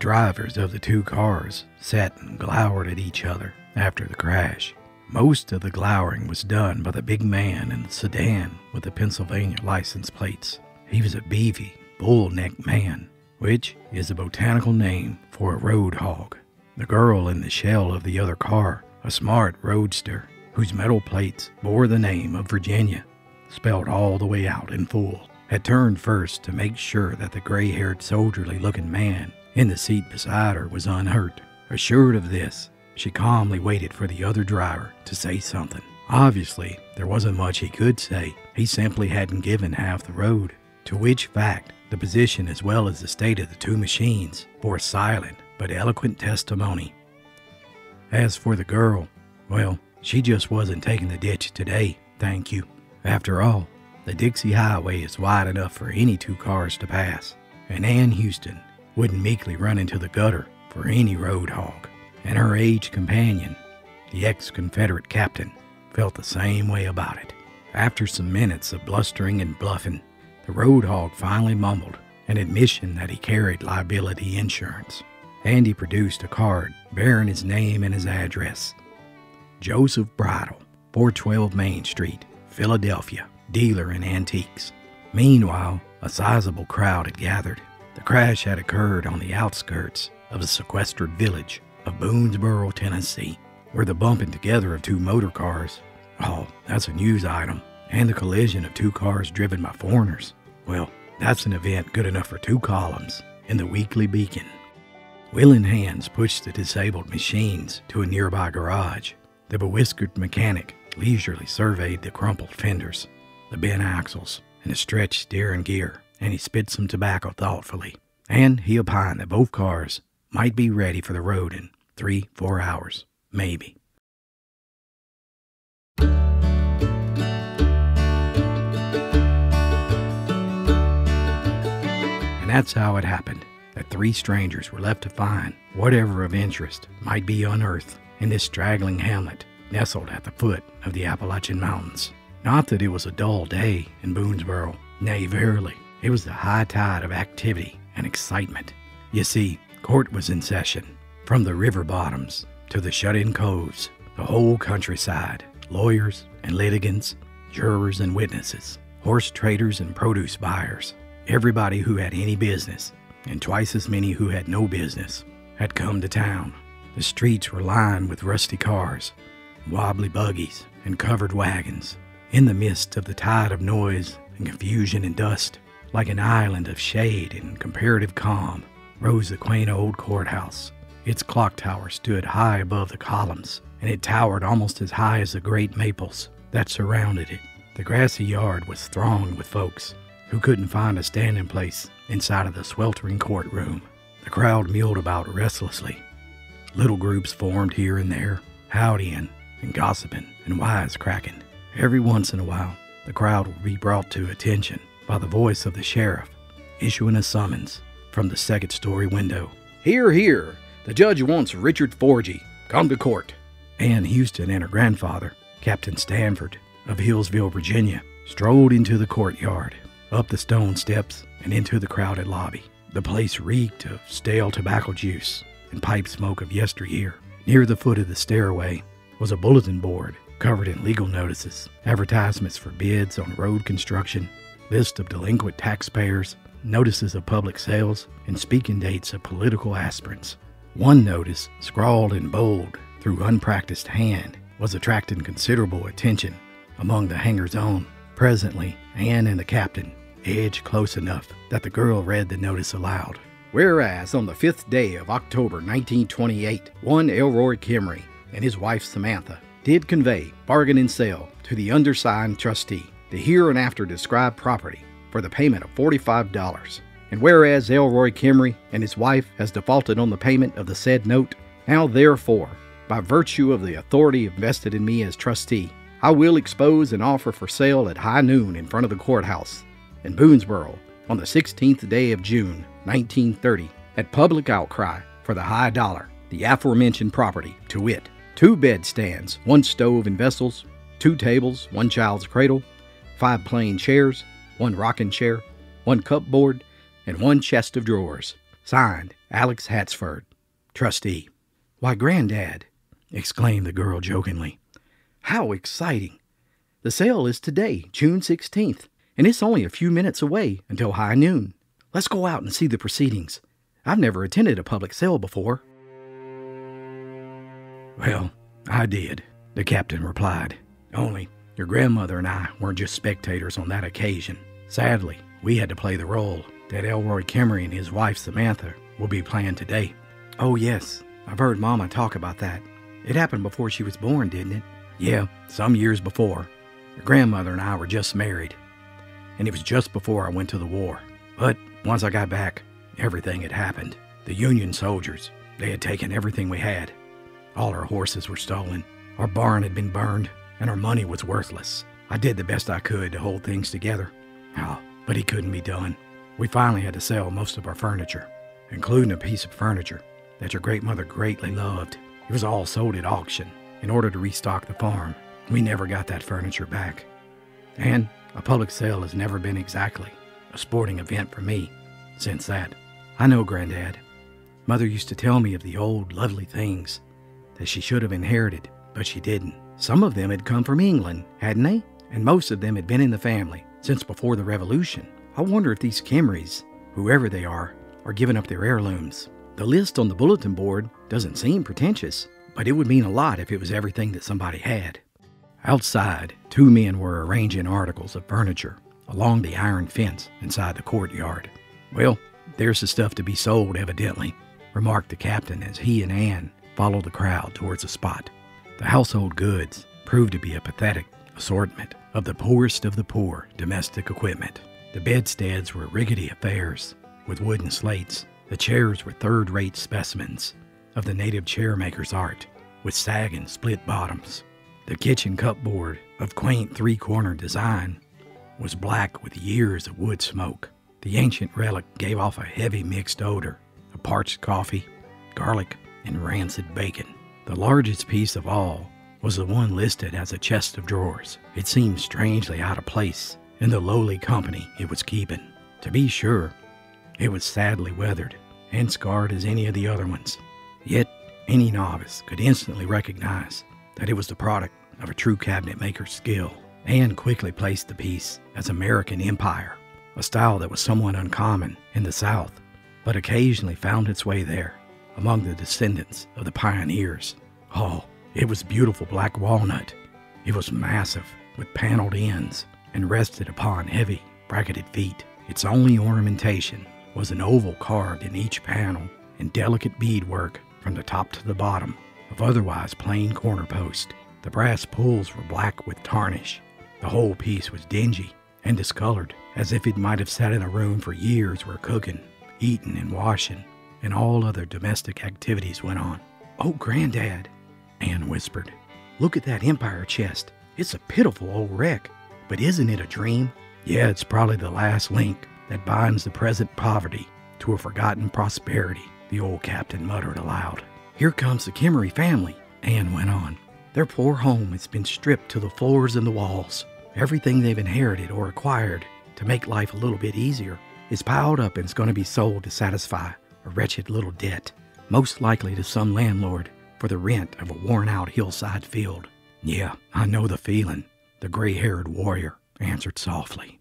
Drivers of the two cars sat and glowered at each other after the crash. Most of the glowering was done by the big man in the sedan with the Pennsylvania license plates. He was a beefy, bull necked man, which is a botanical name for a road hog. The girl in the shell of the other car, a smart roadster, whose metal plates bore the name of Virginia, spelled all the way out in full, had turned first to make sure that the gray haired, soldierly looking man in the seat beside her was unhurt. Assured of this, she calmly waited for the other driver to say something. Obviously, there wasn't much he could say. He simply hadn't given half the road. To which fact, the position as well as the state of the two machines bore silent but eloquent testimony. As for the girl, well, she just wasn't taking the ditch today, thank you. After all, the Dixie Highway is wide enough for any two cars to pass, and Ann Houston wouldn't meekly run into the gutter for any road hog. And her aged companion, the ex Confederate captain, felt the same way about it. After some minutes of blustering and bluffing, the road hog finally mumbled an admission that he carried liability insurance. And he produced a card bearing his name and his address. Joseph Bridle, 412 Main Street, Philadelphia, dealer in antiques. Meanwhile, a sizable crowd had gathered. The crash had occurred on the outskirts of the sequestered village of Boonesboro, Tennessee, where the bumping together of two motor cars, oh, that's a news item, and the collision of two cars driven by foreigners, well, that's an event good enough for two columns in the Weekly Beacon. Willing hands pushed the disabled machines to a nearby garage. The bewhiskered mechanic leisurely surveyed the crumpled fenders, the bent axles, and the stretched steering gear, and he spit some tobacco thoughtfully. And he opined that both cars might be ready for the road in three, four hours, maybe. And that's how it happened that three strangers were left to find whatever of interest might be unearthed in this straggling hamlet nestled at the foot of the Appalachian Mountains. Not that it was a dull day in Boonesboro. Nay, verily, it was the high tide of activity and excitement. You see, court was in session. From the river bottoms to the shut in coves, the whole countryside, lawyers and litigants, jurors and witnesses, horse traders and produce buyers, everybody who had any business, and twice as many who had no business, had come to town. The streets were lined with rusty cars, wobbly buggies, and covered wagons. In the midst of the tide of noise and confusion and dust, like an island of shade and comparative calm, rose the quaint old courthouse. Its clock tower stood high above the columns, and it towered almost as high as the great maples that surrounded it. The grassy yard was thronged with folks who couldn't find a standing place inside of the sweltering courtroom. The crowd milled about restlessly. Little groups formed here and there, howdying and gossiping and wisecracking. Every once in a while, the crowd would be brought to attention by the voice of the sheriff issuing a summons from the second story window. Here, here, the judge wants Richard Forgy. Come to court. Ann Houston and her grandfather, Captain Stanford of Hillsville, Virginia, strolled into the courtyard, up the stone steps, and into the crowded lobby. The place reeked of stale tobacco juice and pipe smoke of yesteryear. Near the foot of the stairway was a bulletin board covered in legal notices, advertisements for bids on road construction, list of delinquent taxpayers, notices of public sales, and speaking dates of political aspirants. One notice, scrawled in bold through unpracticed hand, was attracting considerable attention among the hangers on. Presently, Anne and the captain edged close enough that the girl read the notice aloud. Whereas on the fifth day of October 1928, one Elroy Kimry and his wife Samantha did convey, bargain and sale to the undersigned trustee the hereinafter described property for the payment of $45. And whereas Elroy Kimry and his wife has defaulted on the payment of the said note, now therefore, by virtue of the authority invested in me as trustee, I will expose an offer for sale at high noon in front of the courthouse in Boonesboro on the 16th day of June, 1930, at public outcry for the high dollar, the aforementioned property, to wit, two bedstands, one stove and vessels, two tables, one child's cradle, five plain chairs, one rocking chair, one cupboard, and one chest of drawers. Signed, Alex Hatsford, trustee. Why, Granddad, exclaimed the girl jokingly. How exciting! The sale is today, June 16th, and it's only a few minutes away until high noon. Let's go out and see the proceedings. I've never attended a public sale before. Well, I did, the captain replied. Only your grandmother and I weren't just spectators on that occasion. Sadly, we had to play the role that Elroy Kimmery and his wife Samantha will be playing today. Oh, yes, I've heard Mama talk about that. It happened before she was born, didn't it? Yeah, some years before. Your grandmother and I were just married, and it was just before I went to the war. But once I got back, everything had happened. The Union soldiers, they had taken everything we had. All our horses were stolen, our barn had been burned, and our money was worthless. I did the best I could to hold things together. Oh, but it couldn't be done. We finally had to sell most of our furniture, including a piece of furniture that your great mother greatly loved. It was all sold at auction in order to restock the farm. We never got that furniture back. And a public sale has never been exactly a sporting event for me since that. I know, Granddad. Mother used to tell me of the old, lovely things that she should have inherited, but she didn't. Some of them had come from England, hadn't they? And most of them had been in the family since before the Revolution. I wonder if these Kimmerys, whoever they are, are giving up their heirlooms. The list on the bulletin board doesn't seem pretentious, but it would mean a lot if it was everything that somebody had. Outside, two men were arranging articles of furniture along the iron fence inside the courtyard. Well, there's the stuff to be sold, evidently, remarked the captain as he and Anne followed the crowd towards the spot. The household goods proved to be a pathetic assortment of the poorest of the poor domestic equipment. The bedsteads were rickety affairs with wooden slates. The chairs were third rate specimens of the native chairmaker's art with sagging split bottoms. The kitchen cupboard of quaint three corner design was black with years of wood smoke. The ancient relic gave off a heavy mixed odor of parched coffee, garlic, and rancid bacon. The largest piece of all was the one listed as a chest of drawers. It seemed strangely out of place in the lowly company it was keeping. To be sure, it was sadly weathered and scarred as any of the other ones. Yet, any novice could instantly recognize that it was the product of a true cabinet maker's skill, and quickly placed the piece as American Empire, a style that was somewhat uncommon in the South, but occasionally found its way there among the descendants of the pioneers. Oh, it was beautiful black walnut. It was massive, with paneled ends, and rested upon heavy, bracketed feet. Its only ornamentation was an oval carved in each panel and delicate beadwork from the top to the bottom of otherwise plain corner post. The brass pulls were black with tarnish. The whole piece was dingy and discolored, as if it might have sat in a room for years where cooking, eating, and washing and all other domestic activities went on. Oh, Granddad, Anne whispered, look at that Empire chest. It's a pitiful old wreck, but isn't it a dream? Yeah, it's probably the last link that binds the present poverty to a forgotten prosperity, the old captain muttered aloud. Here comes the Kimmery family, Anne went on. Their poor home has been stripped to the floors and the walls. Everything they've inherited or acquired to make life a little bit easier is piled up and is going to be sold to satisfy a wretched little debt, most likely to some landlord for the rent of a worn out hillside field. Yeah, I know the feeling, the gray haired warrior answered softly.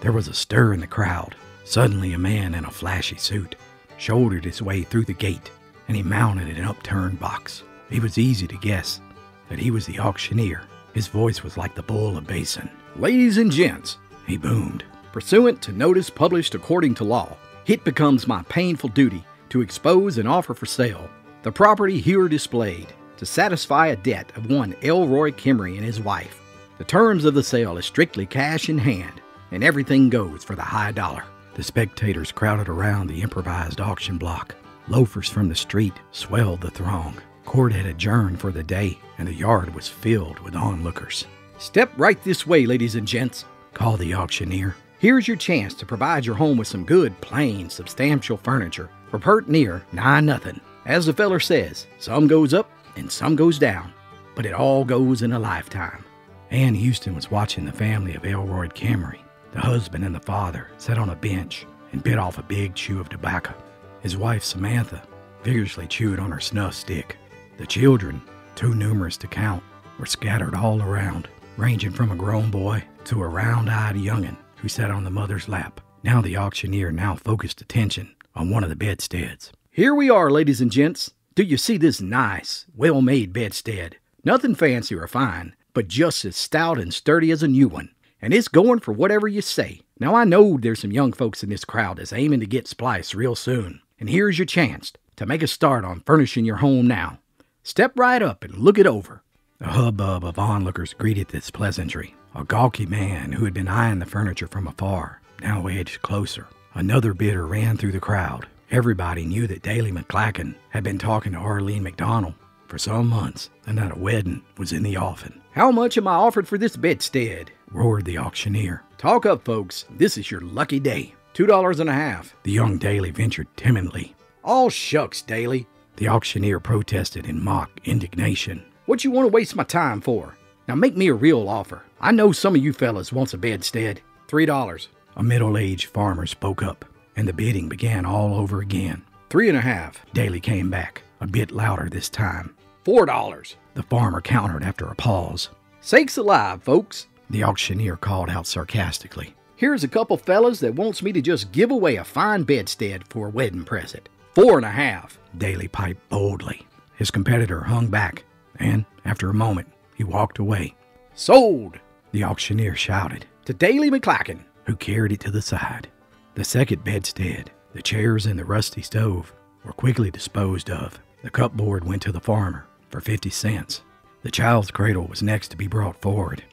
There was a stir in the crowd. Suddenly, a man in a flashy suit shouldered his way through the gate and he mounted an upturned box. It was easy to guess that he was the auctioneer. His voice was like the bull of Bashan. Ladies and gents, he boomed. Pursuant to notice published according to law, it becomes my painful duty to expose and offer for sale the property here displayed to satisfy a debt of one Elroy Kimry and his wife. The terms of the sale is strictly cash in hand, and everything goes for the high dollar. The spectators crowded around the improvised auction block. Loafers from the street swelled the throng. Court had adjourned for the day, and the yard was filled with onlookers. Step right this way, ladies and gents, called the auctioneer. Here's your chance to provide your home with some good, plain, substantial furniture for pert near nigh nothing. As the feller says, some goes up and some goes down, but it all goes in a lifetime. Ann Houston was watching the family of Elroy Kimmery The husband and the father sat on a bench and bit off a big chew of tobacco. His wife, Samantha, vigorously chewed on her snuff stick. The children, too numerous to count, were scattered all around, ranging from a grown boy to a round eyed young'un who sat on the mother's lap. Now the auctioneer now focused attention on one of the bedsteads. Here we are, ladies and gents. Do you see this nice, well made bedstead? Nothing fancy or fine, but just as stout and sturdy as a new one and it's going for whatever you say. Now, I know there's some young folks in this crowd that's aiming to get spliced real soon, and here's your chance to make a start on furnishing your home now. Step right up and look it over. The hubbub of onlookers greeted this pleasantry. A gawky man who had been eyeing the furniture from afar now edged closer. Another bidder ran through the crowd. Everybody knew that Daly McClacken had been talking to Arlene McDonald for some months and that a wedding was in the offing. How much am I offered for this bedstead? roared the auctioneer. Talk up, folks. This is your lucky day. Two dollars and a half. The young Daly ventured timidly. All shucks, Daly. The auctioneer protested in mock indignation. What you want to waste my time for? Now make me a real offer. I know some of you fellas wants a bedstead. Three dollars. A middle-aged farmer spoke up, and the bidding began all over again. Three and a half. Daly came back, a bit louder this time. Four dollars. The farmer countered after a pause. Sakes alive, folks. The auctioneer called out sarcastically. Here's a couple fellas that wants me to just give away a fine bedstead for a wedding present. Four and a half, Daly piped boldly. His competitor hung back, and after a moment, he walked away. Sold, the auctioneer shouted to Daly McClacken, who carried it to the side. The second bedstead, the chairs, and the rusty stove were quickly disposed of. The cupboard went to the farmer for 50 cents. The child's cradle was next to be brought forward.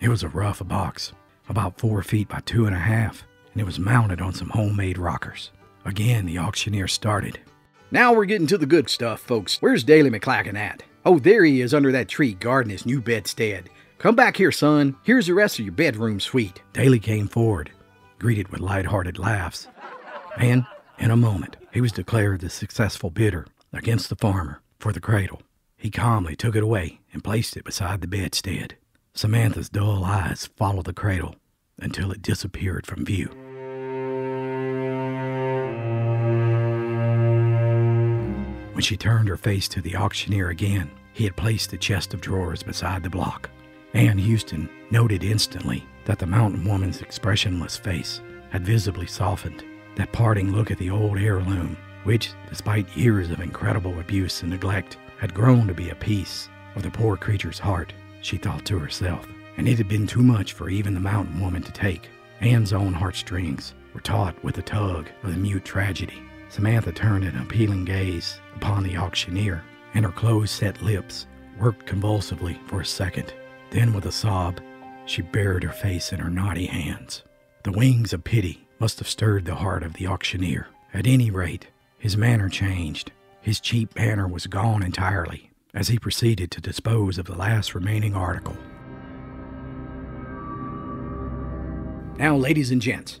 It was a rough box, about four feet by two and a half, and it was mounted on some homemade rockers. Again, the auctioneer started. Now we're getting to the good stuff, folks. Where's Daly McClacken at? Oh, there he is under that tree guarding his new bedstead. Come back here, son. Here's the rest of your bedroom suite. Daly came forward, greeted with light-hearted laughs. And, in a moment, he was declared the successful bidder against the farmer for the cradle. He calmly took it away and placed it beside the bedstead. Samantha's dull eyes followed the cradle until it disappeared from view. When she turned her face to the auctioneer again, he had placed the chest of drawers beside the block. Anne Houston noted instantly that the mountain woman's expressionless face had visibly softened. That parting look at the old heirloom, which, despite years of incredible abuse and neglect, had grown to be a piece of the poor creature's heart she thought to herself, and it had been too much for even the mountain woman to take. Anne's own heartstrings were taut with the tug of the mute tragedy. Samantha turned an appealing gaze upon the auctioneer, and her close-set lips worked convulsively for a second. Then, with a sob, she buried her face in her knotty hands. The wings of pity must have stirred the heart of the auctioneer. At any rate, his manner changed. His cheap banter was gone entirely, as he proceeded to dispose of the last remaining article. Now, ladies and gents,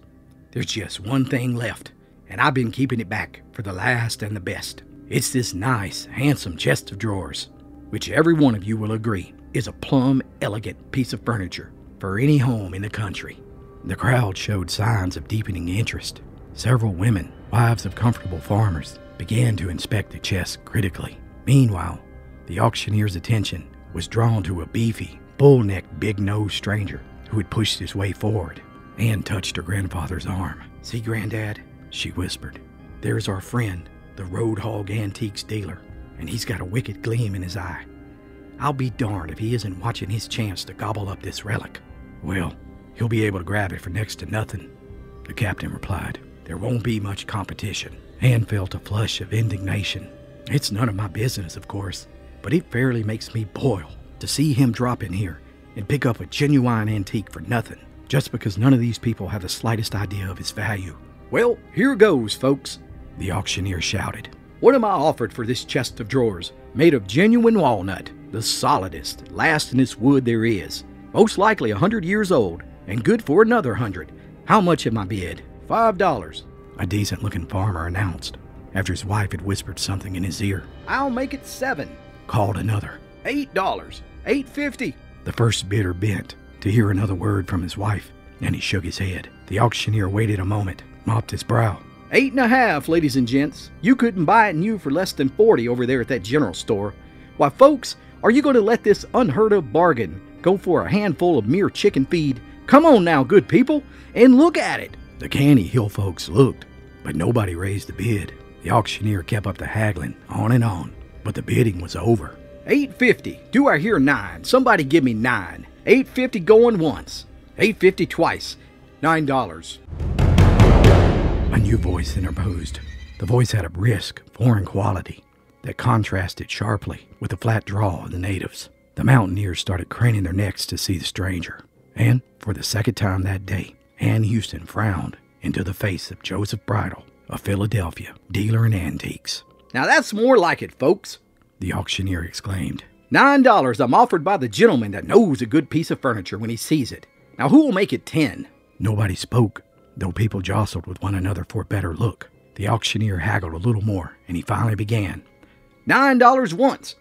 there's just one thing left, and I've been keeping it back for the last and the best. It's this nice, handsome chest of drawers, which every one of you will agree is a plumb elegant piece of furniture for any home in the country. The crowd showed signs of deepening interest. Several women, wives of comfortable farmers, began to inspect the chest critically. Meanwhile, the auctioneer's attention was drawn to a beefy, bull necked, big nosed stranger who had pushed his way forward. and touched her grandfather's arm. See, Granddad, she whispered. There's our friend, the Road Hog Antiques dealer, and he's got a wicked gleam in his eye. I'll be darned if he isn't watching his chance to gobble up this relic. Well, he'll be able to grab it for next to nothing, the captain replied. There won't be much competition. Anne felt a flush of indignation. It's none of my business, of course, but it fairly makes me boil to see him drop in here and pick up a genuine antique for nothing, just because none of these people have the slightest idea of its value. Well, here goes, folks, the auctioneer shouted. What am I offered for this chest of drawers, made of genuine walnut, the solidest, lastingest wood there is, most likely a hundred years old, and good for another hundred? How much am I bid? Five dollars, a decent looking farmer announced, after his wife had whispered something in his ear. I'll make it seven, called another. Eight dollars. Eight fifty. The first bidder bent to hear another word from his wife. and he shook his head. The auctioneer waited a moment, mopped his brow. Eight and a half, ladies and gents. You couldn't buy it new for less than 40 over there at that general store. Why, folks, are you going to let this unheard of bargain go for a handful of mere chicken feed? Come on now, good people, and look at it. The Canny Hill folks looked, but nobody raised the bid. The auctioneer kept up the haggling, on and on, but the bidding was over. 850. Do I hear nine? Somebody give me nine. 850 going once. 850 twice. Nine dollars. A new voice interposed. The voice had a brisk, foreign quality that contrasted sharply with the flat drawl of the natives. The mountaineers started craning their necks to see the stranger. And, for the second time that day, Ann Houston frowned into the face of Joseph Bridle, a Philadelphia, dealer in antiques. Now that's more like it, folks. The auctioneer exclaimed. Nine dollars I'm offered by the gentleman that knows a good piece of furniture when he sees it. Now who will make it ten? Nobody spoke, though people jostled with one another for a better look. The auctioneer haggled a little more, and he finally began. Nine dollars once.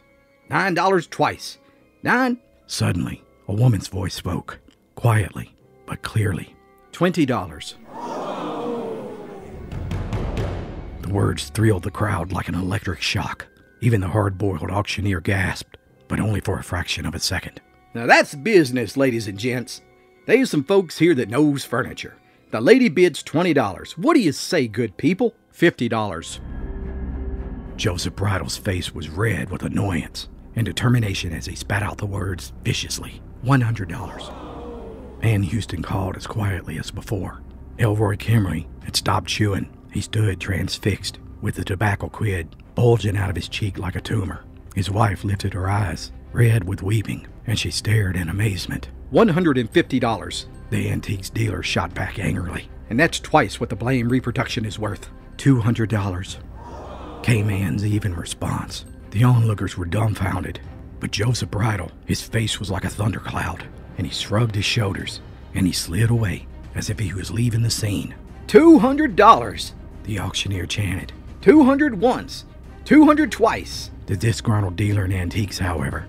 Nine dollars twice. Nine. Suddenly, a woman's voice spoke, quietly but clearly. Twenty dollars. The words thrilled the crowd like an electric shock. Even the hard boiled auctioneer gasped, but only for a fraction of a second. Now that's business, ladies and gents. There's some folks here that knows furniture. The lady bids $20. What do you say, good people? $50. Joseph Bridle's face was red with annoyance and determination as he spat out the words viciously $100. Ann Houston called as quietly as before. Elroy Kimmerly had stopped chewing. He stood transfixed, with the tobacco quid bulging out of his cheek like a tumor. His wife lifted her eyes, red with weeping, and she stared in amazement. $150. The antiques dealer shot back angrily. And that's twice what the blame reproduction is worth. $200 came Ann's even response. The onlookers were dumbfounded, but Joseph Bridle, his face was like a thundercloud, and he shrugged his shoulders, and he slid away as if he was leaving the scene. $200. The auctioneer chanted. 200 once. 200 twice. The disgruntled dealer in antiques, however,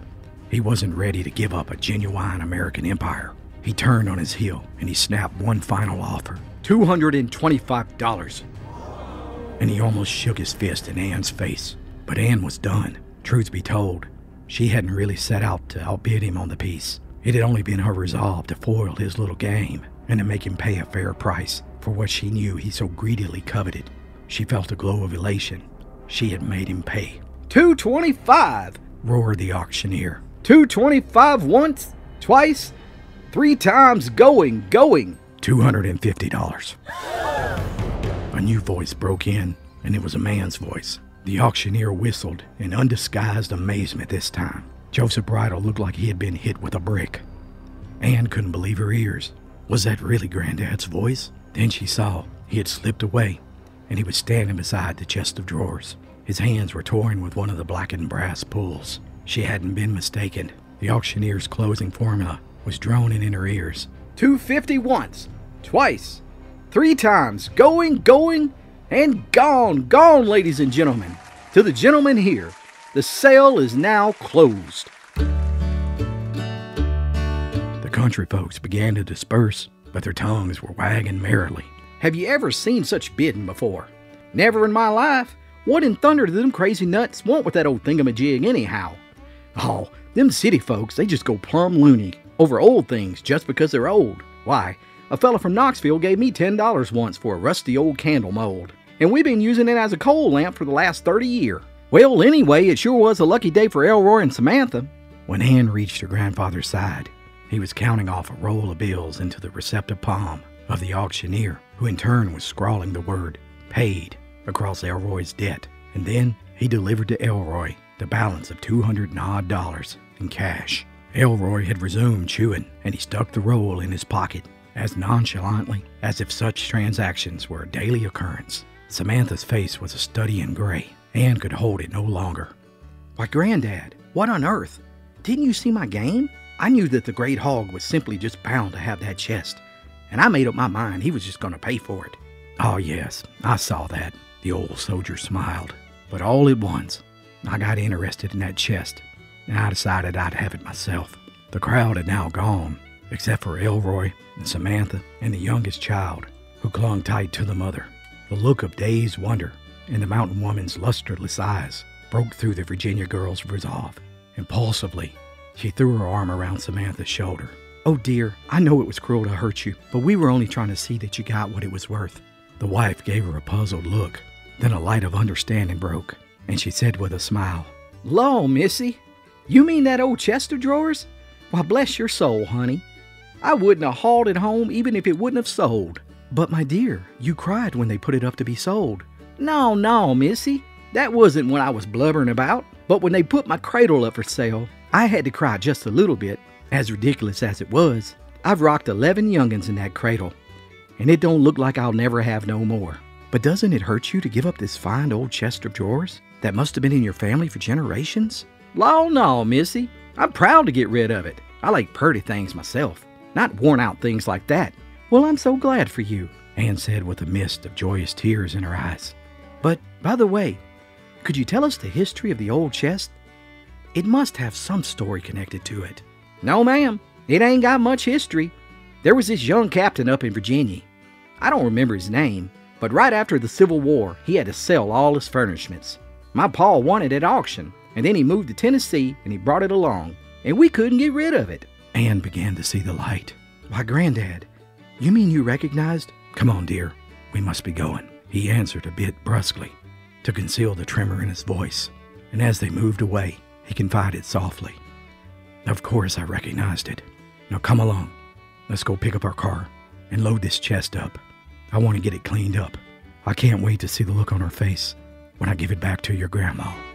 he wasn't ready to give up a genuine American empire. He turned on his heel and he snapped one final offer $225. and he almost shook his fist in Ann's face. But Ann was done. Truth be told, she hadn't really set out to outbid him on the piece. It had only been her resolve to foil his little game and to make him pay a fair price for what she knew he so greedily coveted. She felt a glow of elation. She had made him pay. 225. Roared the auctioneer. 225 once, twice, three times going, going. $250. A new voice broke in, and it was a man's voice. The auctioneer whistled in undisguised amazement this time. Joseph Bridle looked like he had been hit with a brick. Anne couldn't believe her ears. Was that really Granddad's voice? Then she saw he had slipped away, and he was standing beside the chest of drawers. His hands were toying with one of the blackened brass pulls. She hadn't been mistaken. The auctioneer's closing formula was droning in her ears. 250 once, twice, three times, going, going, and gone, gone, ladies and gentlemen. To the gentleman here, the sale is now closed. The country folks began to disperse, but their tongues were wagging merrily. Have you ever seen such bidding before? Never in my life. What in thunder do them crazy nuts want with that old thingamajig anyhow? Oh, them city folks, they just go plumb loony over old things just because they're old. Why, a fella from Knoxville gave me $10 once for a rusty old candle mold, and we've been using it as a coal lamp for the last 30 year. Well, anyway, it sure was a lucky day for Elroy and Samantha. When Anne reached her grandfather's side, he was counting off a roll of bills into the receptive palm of the auctioneer, who in turn was scrawling the word paid across Elroy's debt. And then he delivered to Elroy the balance of 200 and odd dollars in cash. Elroy had resumed chewing, and he stuck the roll in his pocket as nonchalantly as if such transactions were a daily occurrence. Samantha's face was a study in gray. Anne could hold it no longer. Why, Granddad, what on earth? Didn't you see my game? I knew that the great hog was simply just bound to have that chest, and I made up my mind he was just going to pay for it. Oh, yes, I saw that. The old soldier smiled. But all at once, I got interested in that chest, and I decided I'd have it myself. The crowd had now gone, except for Elroy and Samantha and the youngest child, who clung tight to the mother. The look of dazed wonder in the mountain woman's lusterless eyes broke through the Virginia girl's resolve. Impulsively, she threw her arm around Samantha's shoulder. Oh dear, I know it was cruel to hurt you, but we were only trying to see that you got what it was worth. The wife gave her a puzzled look. Then a light of understanding broke, and she said with a smile, Law, Missy, you mean that old chest of drawers? Why, bless your soul, honey. I wouldn't have hauled it home even if it wouldn't have sold. But, my dear, you cried when they put it up to be sold. No, no, Missy. That wasn't when I was blubbering about. But when they put my cradle up for sale, I had to cry just a little bit. As ridiculous as it was, I've rocked 11 youngins in that cradle, and it don't look like I'll never have no more. But doesn't it hurt you to give up this fine old chest of drawers that must have been in your family for generations? Law, no, Missy. I'm proud to get rid of it. I like purty things myself, not worn out things like that. Well, I'm so glad for you, Anne said with a mist of joyous tears in her eyes. But, by the way, could you tell us the history of the old chest? It must have some story connected to it. No, ma'am. It ain't got much history. There was this young captain up in Virginia. I don't remember his name, but right after the Civil War, he had to sell all his furnishments. My pa won it at auction, and then he moved to Tennessee and he brought it along, and we couldn't get rid of it. Anne began to see the light. Why, Granddad, you mean you recognized? Come on, dear, we must be going. He answered a bit brusquely to conceal the tremor in his voice, and as they moved away, he confided softly. Of course, I recognized it. Now come along. Let's go pick up our car and load this chest up. I want to get it cleaned up. I can't wait to see the look on her face when I give it back to your grandma.